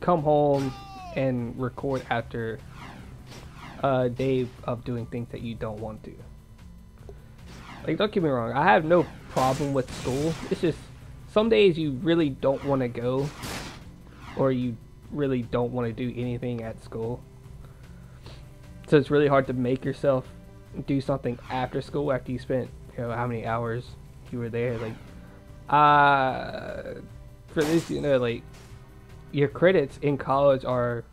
come home and record after a day of doing things that you don't want to. Like, don't get me wrong, I have no problem with school. It's just some days you really don't want to go, or you really don't want to do anything at school. So it's really hard to make yourself do something after school after you spent, you know, how many hours you were there. Like, uh, for this, you know, like, your credits in college are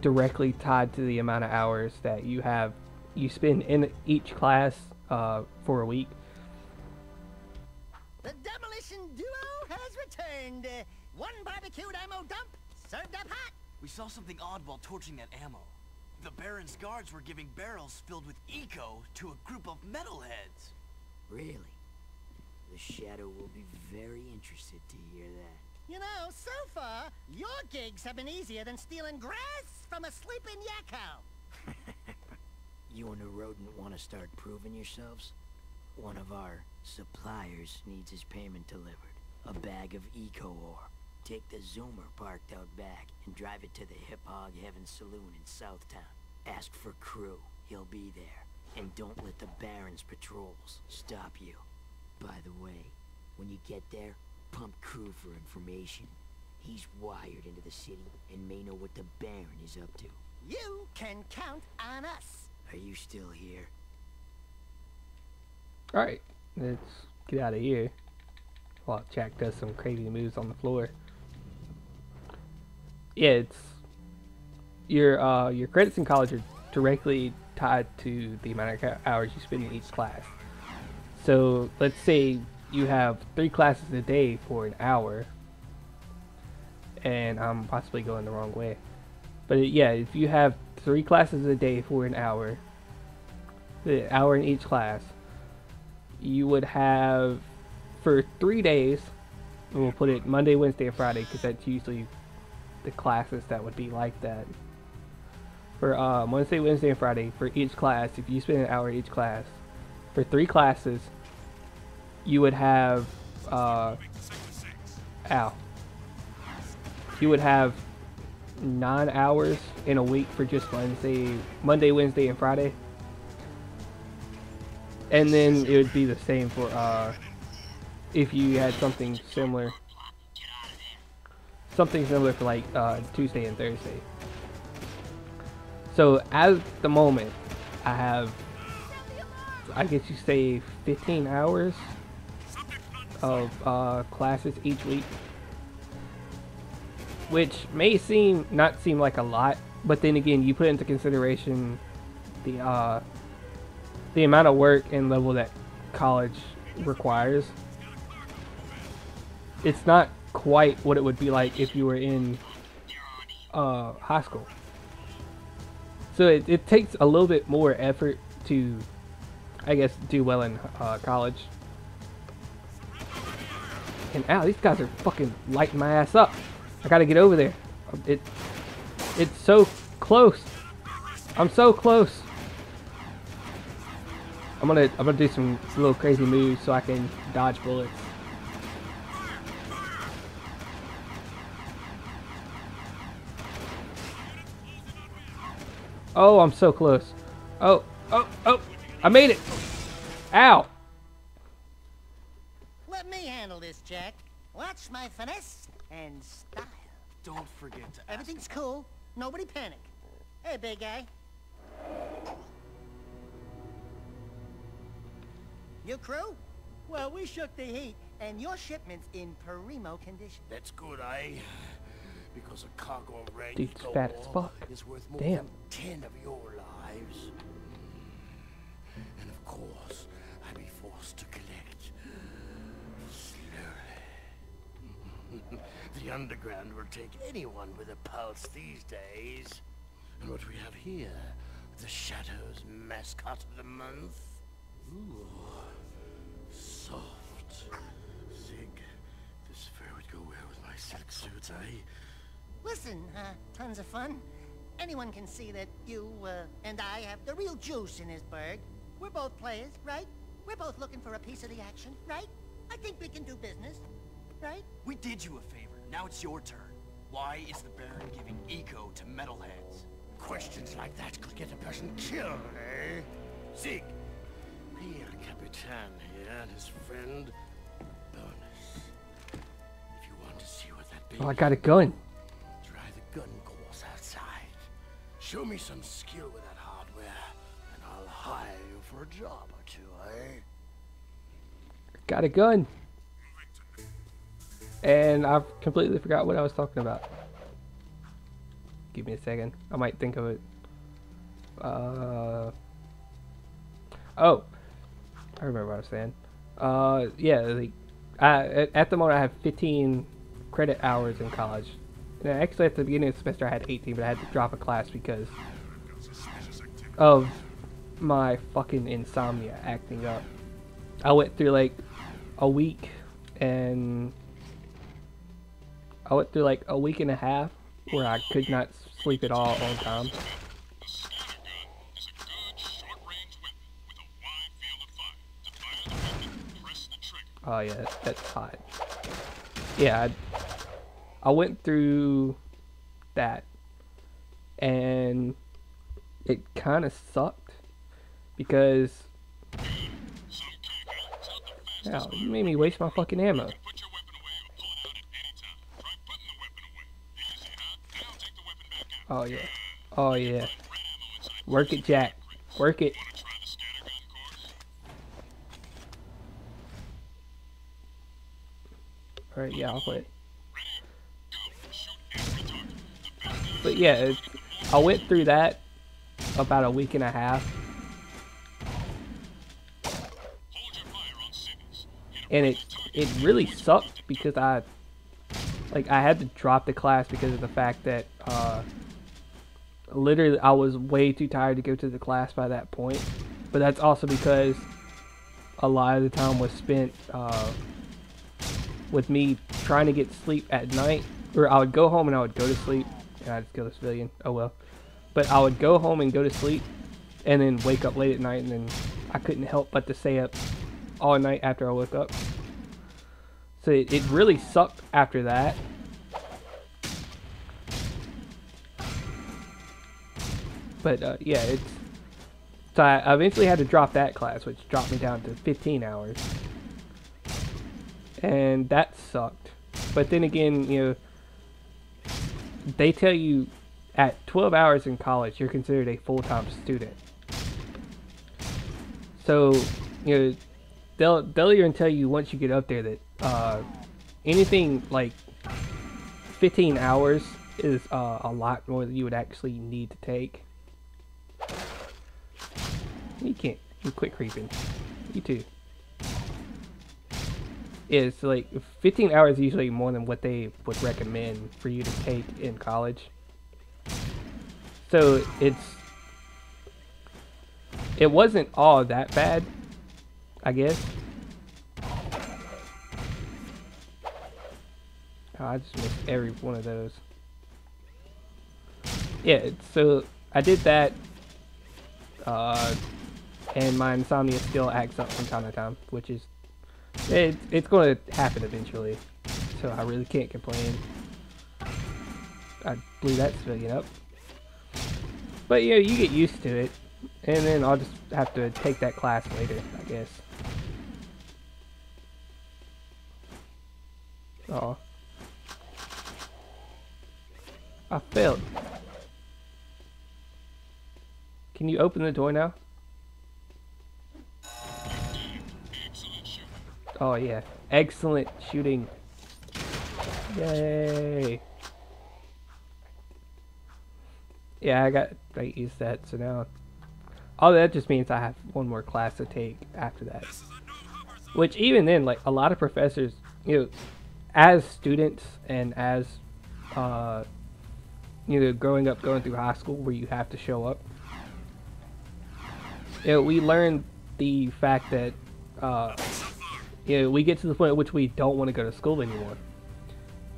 directly tied to the amount of hours that you have you spend in each class uh, for a week. The demolition duo has returned. Uh, one barbecued ammo dump served up hot. We saw something odd while torching that ammo. The Baron's guards were giving barrels filled with eco to a group of metalheads. Really? The Shadow will be very interested to hear that. You know, so far, your gigs have been easier than stealing grass from a sleeping yakkow. you and the rodent want to start proving yourselves? One of our suppliers needs his payment delivered. A bag of eco ore. Take the Zoomer parked out back and drive it to the Hip Hog Heaven Saloon in Southtown. Ask for Krew. He'll be there. And don't let the Baron's patrols stop you. By the way, when you get there, pump Krew for information. He's wired into the city and may know what the Baron is up to. You can count on us. Are you still here? Alright, let's get out of here. While Jak does some crazy moves on the floor. Yeah, it's your uh, your credits in college are directly tied to the amount of hours you spend in each class. So let's say you have three classes a day for an hour, and I'm possibly going the wrong way. But yeah, if you have three classes a day for an hour, the hour in each class, you would have for three days. and We'll put it Monday, Wednesday, and Friday because that's usually the classes that would be like that. For uh, Wednesday, Wednesday, and Friday, for each class, if you spend an hour each class, for three classes, you would have uh, ow. You would have nine hours in a week for just Wednesday, Monday, Wednesday, and Friday. And then it would be the same for uh, if you had something similar. Something similar for like uh, Tuesday and Thursday. So at the moment, I have, I guess you say 15 hours of uh, classes each week, which may seem not seem like a lot, but then again, you put into consideration the uh, the amount of work and level that college requires. It's not quite what it would be like if you were in uh, high school. So it, it takes a little bit more effort to, I guess, do well in uh, college and ow, these guys are fucking lighting my ass up. I gotta get over there. It, it's so close. I'm so close. I'm gonna, I'm gonna do some little crazy moves so I can dodge bullets. Oh, I'm so close. Oh, oh, oh, I made it. Ow. Jak. Watch my finesse and style. Don't forget to Everything's cool. Nobody panic. Hey, big guy. Your Krew? Well, we shook the heat, and your shipment's in primo condition. That's good, eh? Because a cargo rank Dude's fat as fuck. is worth more Damn. than ten of your lives. And of course, I'd be forced to the underground will take anyone with a pulse these days. And what we have here, the Shadows mascot of the month. Ooh, soft. Sig, this fur would go well with my silk suits, eh? Listen, uh, tons of fun. Anyone can see that you, uh, and I have the real juice in this burg. We're both players, right? We're both looking for a piece of the action, right? I think we can do business, did you a favor. Now it's your turn. Why is the Baron giving eco to metalheads? Questions like that could get a person killed, eh? Zeke, Pierre Capitan here and his friend, Bonus. If you want to see what that baby Oh, I got a gun. Try the gun course outside. Show me some skill with that hardware, and I'll hire you for a job or two, eh? Got a gun. And I've completely forgot what I was talking about. Give me a second. I might think of it. Uh. Oh. I remember what I was saying. Uh, yeah, like, I, at, the moment I have 15 credit hours in college. And actually, at the beginning of the semester I had 18, but I had to drop a class because of my fucking insomnia acting up. I went through like a week and I went through like a week and a half where I could not sleep at all on time. Oh yeah, that's hot. Yeah, I, I went through that, and it kind of sucked because you made me waste my fucking ammo. Put your weapon away or pull it out at any time. Try putting the weapon away. Easy, huh? Now take the weapon back out. Oh yeah, oh yeah, work it, Jak, work it. Wanna try the scatter gun course? All right, yeah, I'll play it. Ready? Go. Shoot every target. The best is But yeah, it, I went through that about a week and a half, and it it really sucked because I like I had to drop the class because of the fact that uh, literally I was way too tired to go to the class by that point. But that's also because a lot of the time was spent uh, with me trying to get sleep at night, or I would go home and I would go to sleep, and I'd just kill the civilian. Oh well. But I would go home and go to sleep, and then wake up late at night, and then I couldn't help but to stay up all night after I woke up. So it, it really sucked after that. But uh, yeah, it's so I eventually had to drop that class, which dropped me down to 15 hours, and that sucked. But then again, you know, they tell you at 12 hours in college, you're considered a full-time student. So, you know, they'll they'll even tell you once you get up there that uh, anything like 15 hours is uh, a lot more than you would actually need to take. You can't. You quit creeping. You too. It's like 15 hours usually more than what they would recommend for you to take in college. So it's it wasn't all that bad, I guess. Oh, I just missed every one of those. Yeah, so I did that, uh, and my insomnia still acts up from time to time, which is it, it's going to happen eventually. So I really can't complain. I blew that civilian up. But you know, you get used to it, and then I'll just have to take that class later, I guess. Oh. I failed. Can you open the door now? Excellent shooting. Oh yeah, excellent shooting. Yay. Yeah, I got I used that, so now Oh that just means I have one more class to take after that. Which even then, like a lot of professors, you know, as students and as uh, you know, growing up, going through high school where you have to show up. You know, we learned the fact that uh, you know, we get to the point at which we don't want to go to school anymore.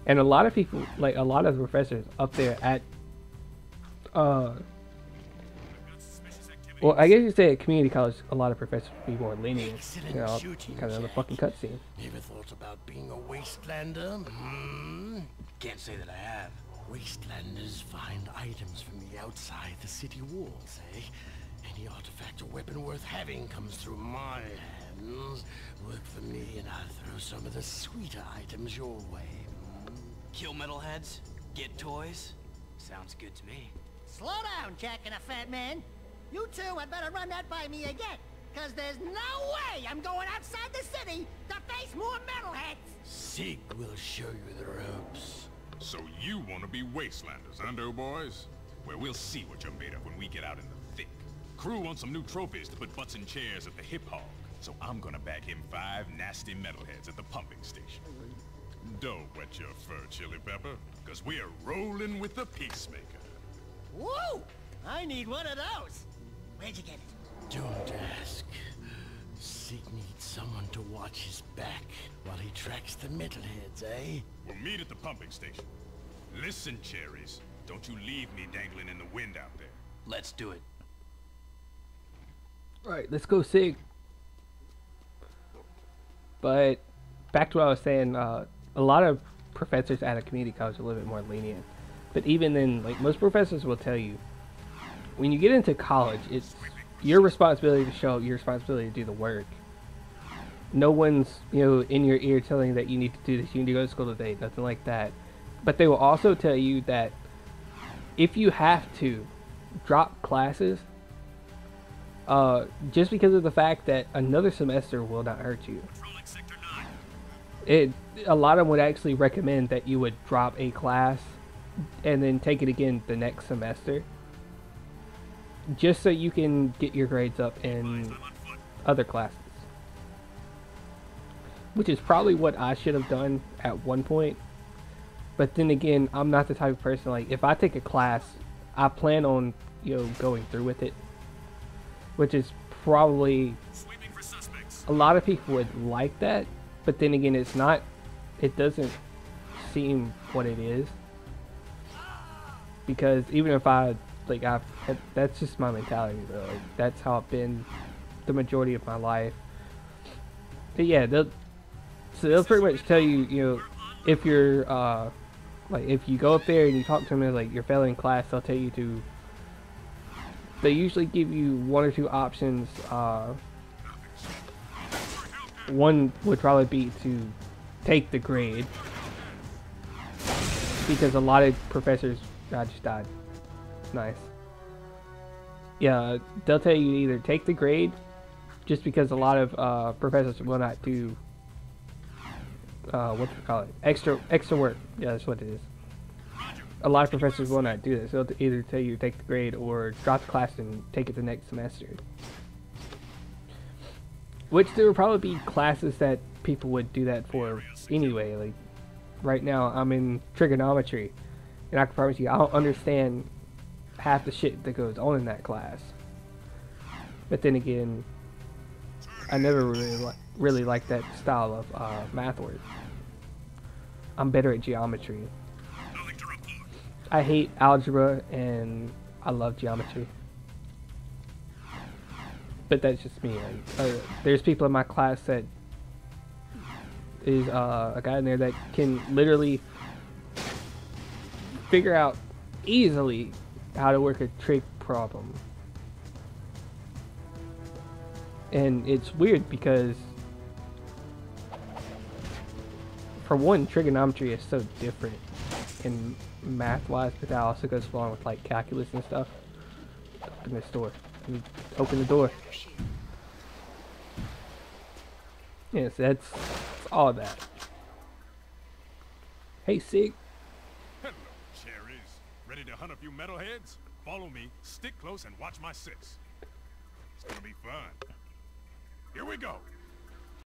And a lot of people, like a lot of professors up there at uh, Well, I guess you say at community college, a lot of professors would be more lenient. Excellent You know, shooting, kind of the fucking cutscene. Ever thought about being a wastelander? Hmm? Can't say that I have. Wastelanders find items from the outside the city walls, eh? Any artifact or weapon worth having comes through my hands. Work for me and I'll throw some of the sweeter items your way. Kill metalheads? Get toys? Sounds good to me. Slow down, Jak and a fat man. You two had better run that by me again. Cause there's no way I'm going outside the city to face more metalheads. Sig will show you the ropes. So you want to be wastelanders, huh, boys? Well, we'll see what you're made of when we get out in the thick. Krew wants some new trophies to put butts in chairs at the hip hog, so I'm gonna bag him five nasty metalheads at the pumping station. Don't wet your fur, Chili Pepper, because we're rolling with the Peacemaker. Woo! I need one of those. Where'd you get it? Don't ask. Sig needs someone to watch his back while he tracks the metalheads, eh? We'll meet at the pumping station. Listen, Cherries, don't you leave me dangling in the wind out there. Let's do it. Right, let's go Sig. But back to what I was saying, uh, a lot of professors at a community college are a little bit more lenient. But even then, like most professors will tell you, when you get into college, it's your responsibility to show your responsibility to do the work. No one's, you know, in your ear telling you that you need to do this, you need to go to school today, nothing like that. But they will also tell you that if you have to drop classes, uh, just because of the fact that another semester will not hurt you. It a lot of them would actually recommend that you would drop a class and then take it again the next semester, just so you can get your grades up in other classes. Which is probably what I should have done at one point. But then again, I'm not the type of person like if I take a class, I plan on you know going through with it which is probably a lot of people would like that but then again it's not it doesn't seem what it is because even if i like had- that's just my mentality though like, that's how i've been the majority of my life but yeah they'll so they'll pretty much tell you you know if you're uh like if you go up there and you talk to them and like you're failing class they'll tell you to they usually give you one or two options. Uh, one would probably be to take the grade because a lot of professors I just died. Nice. Yeah, they'll tell you either take the grade, just because a lot of uh, professors will not do uh, what we call it? Extra extra work. Yeah, that's what it is a lot of professors will not do this. They'll either tell you take the grade or drop the class and take it the next semester. Which there would probably be classes that people would do that for anyway. Like right now, I'm in trigonometry, and I can promise you, I don't understand half the shit that goes on in that class. But then again, I never really li- really liked that style of uh, math work. I'm better at geometry. I hate algebra and I love geometry. But that's just me. Like, uh, there's people in my class that is uh, a guy in there that can literally figure out easily how to work a trig problem. And it's weird because for one, trigonometry is so different in math wise, but that also goes along with like calculus and stuff. Door. Let me Open the door. Yes, that's, that's all that. Hey, Sig. Hello, cherries. Ready to hunt a few metalheads? Follow me, stick close, and watch my six. It's gonna be fun. Here we go.